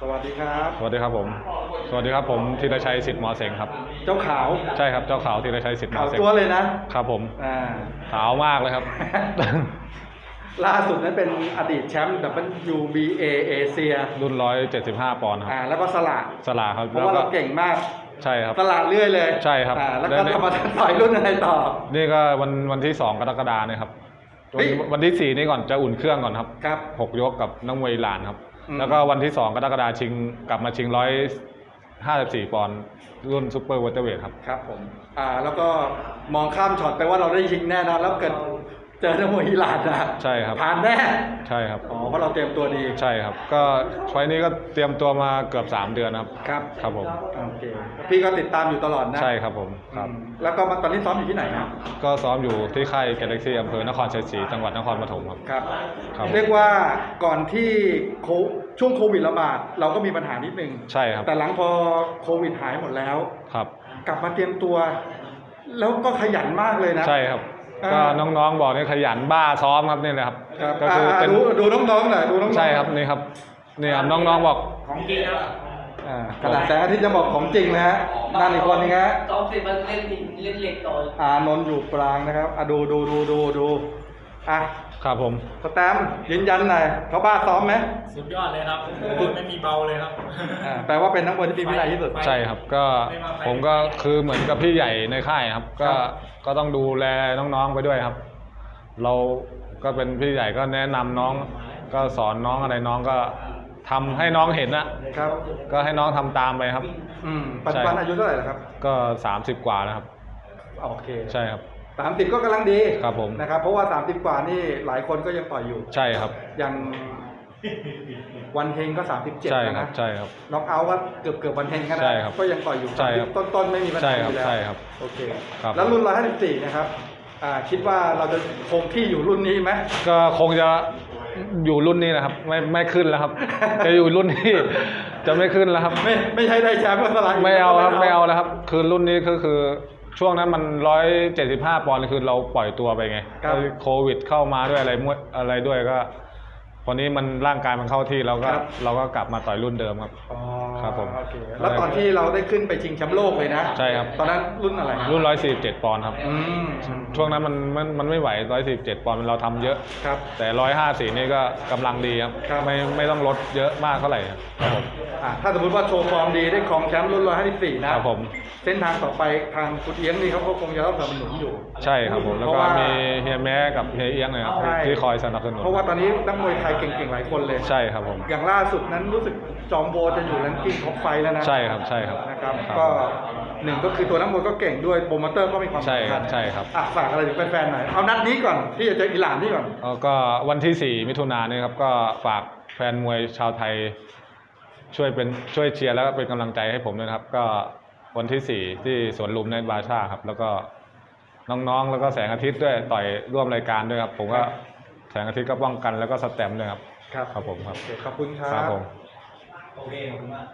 สวัสดีครับ สวัสดีครับผม สวัสดีครับผมธีรชัยสิทธิ์หมอเสงครับ เจ้าขาว ใช่ครับเจ้าขาวธีรชัยสิทธิ์หมขาอวเสงตัวเลยนะ ครับผมอ่า ขาวมากเลยครับ ล่าสุดนั้นเป็นอดีตแชมป์แบบมัน UBA เอเชียรุ่นร้อยเจ็ดสิบห้าปอนด์ครับอ่า แล้วก็สละสลาครับเพราะว่าเราเก่งมาก ใช่ครับ สละเรื่อยเลยใช่ครับอ่าแล้วแล้ก็วเนี่ย ทำมาต่อยรุ่นอะไรต่อ นี่ก็วันวันที่สองกรกฎาเนี่ยครับเฮ้ย วันวันที่สี่นี่ก่อนจะอุ่นเครื่องก่อนครับครับ หกยกกับนักมวยอิหร่านครับอืม แล้วก็วันที่สองกรกฎาชิงกลับมาชิงร้อยห้าสิบสี่ปอนด์รุ่น super welterweightครับ ครับผม อ่า แล้วก็มองข้ามช็อตไปว่าเราได้ชิงแน่นอน แล้วเกิด เจอนักมวยอิหร่านนะใช่ครับผ่านแน่ใช่ครับอ๋อเพราะเราเตรียมตัวดีใช่ครับ ก็ไฟต์นี้ก็เตรียมตัวมาเกือบสามเดือนนะครับครับครับผมโอเคพี่ก็ติดตามอยู่ตลอดนะใช่ครับผมครับอืมแล้วก็มาตอนนี้ซ้อมอยู่ที่ไหนครับก็ซ้อมอยู่ที่ค่าย Galaxy อำเภอนครชัยศรีจังหวัดนครปฐมครับครับครับเรียกว่าก่อนที่โคช่วงโควิดระบาดเราก็มีปัญหานิดนึงใช่ครับแต่หลังพอโควิดหายหมดแล้วครับ กลับมาเตรียมตัว แล้วก็ขยันมากเลยนะใช่ครับอ่า ก็น้องๆบอกนี่ขยันบ้าซ้อมครับนี่แหละครับครับก็คือเป็นดูดูน้องๆหน่อยดูน้องๆใช่ครับนี่ครับนี่ครับน้องๆบอกของจริงครับอ่ากระดาษแสงอาทิตย์จะบอกของจริงนะฮะนั่นอีกคนนึงฮะซ้อมเสร็จมาเล่นหินเล่นเหล็กต่ออานนท์อยู่กลางนะครับอะดูดูดูดูดูอะ ครับผมสแตมป์ยืนยันหน่อยเขาบ้าซ้อมไหมสุดยอดเลยครับไม่มีเบาเลยครับ อ่าแปลว่าเป็นนักมวยที่มีวินัยที่สุด ใช่ครับก็ผมก็คือเหมือนกับพี่ใหญ่ในค่ายครับ ก็ครับก็ต้องดูแลน้องๆไปด้วยครับ เราก็เป็นพี่ใหญ่ก็แนะนำน้อง ก็สอนน้องอะไรน้องก็ทำให้น้องเห็นนะครับ ก็ให้น้องทำตามไปครับ อืมปัจจุบันอายุเท่าไหร่แล้วครับ ก็สามสิบกว่าแล้วครับ โอเค ใช่ครับ สามสิบก็กำลังดีครับผม นะครับ เพราะว่าสามสิบกว่านี่หลายคนก็ยังต่อยอยู่ ใช่ครับ อย่างวันเฮงก็สามสิบเจ็ดใช่แล้วครับนะใช่ครับ น็อกเอาท์ก็เกือบเกือบวันเฮงกันใช่นะครับก็ยังต่อยอยู่ใช่ครับต้นต้นๆไม่มีปัญใช่หาคอรับยู่แล้วใช่ครับโอเค ครับ แล้วรุ่นร้อยห้าสิบสี่นะครับอ่าคิดว่าเราจะคงที่อยู่รุ่นนี้ไหม ก็คงจะอยู่รุ่นนี้นะครับ ไม่ไม่ขึ้นแล้วครับ จะอยู่รุ่นนี้ จะไม่ขึ้นแล้วครับ ไม่ไม่ใช่ได้แชมป์ก็สลายไม่เอาครับไม่เอาแล้วครับ คือรุ่นนี้ก็คือ ช่วงนั้นมันร้อยเจ็ดสิบห้าปอนด์คือเราปล่อยตัวไปไงครับ โควิดเข้ามาด้วยอะไรมวยอะไรด้วยก็พอนี้มันร่างกายมันเข้าที่เราก็ครับ เราก็กลับมาต่อยรุ่นเดิมครับ อ๋อ ครับผมโอเคแล้วตอนที่เราได้ขึ้นไปชิงแชมป์โลกเลยนะใช่ครับ ตอนนั้นรุ่นอะไรรุ่นร้อยสี่สิบเจ็ดปอนด์ครับ อืมช่วงนั้นมันมันมันไม่ไหวร้อยสี่สิบเจ็ดปอนด์เราทำเยอะ ครับ แต่ร้อยห้าสี่นี่ก็กำลังดีครับ ครับ ไม่ไม่ต้องลดเยอะมากเท่าไหร่ครับครับผม อะถ้าสมมติว่าโชว์ฟอร์มดีได้ครองแชมป์รุ่นร้อยห้าสิบสี่นะครับผม เส้นทางต่อไปทางคุณเอียงนี่เขาก็คงจะต้องสนับสนุนอยู่ ใช่ครับผม แล้วก็เพราะว่ามีเฮียแม้กับเฮียเอียงนะครับใช่ ที่คอยสนับสนุนเพราะว่าตอนนี้นักมวยไทยเก่งๆหลายคนเลย ใช่ครับผม อย่างล่าสุดนั้นรู้สึกจอมโบจะอยู่ ranking top five แล้วนะใช่ครับใช่ครับนะครับ ครับก็หนึ่งก็คือตัวนักมวยก็เก่งด้วยโปรโมเตอร์ก็มีความใช่สำคัญครับใช่ครับ อะฝากอะไรถึงแฟนๆหน่อยเอานัดนี้ก่อนที่จะเจออิหร่านนี่ก่อน แล้วก็วันที่ 4 มิถุนายนนี้ครับก็ฝากแฟนมวยชาวไทย ช่วยเป็นช่วยเชียร์แล้วก็เป็นกำลังใจให้ผมด้วยนะครับ ก็วันที่ 4 ที่สวนลุมในบาชาครับ แล้วก็น้องๆ แล้วก็แสงอาทิตย์ด้วยต่อยร่วมรายการด้วยครับ ผมก็แสงอาทิตย์ก็ป้องกันแล้วก็สแตมป์ด้วยครับ ครับครับผมครับ โอเคขอบคุณครัครับบ ผม โอเคขอบคุณมาก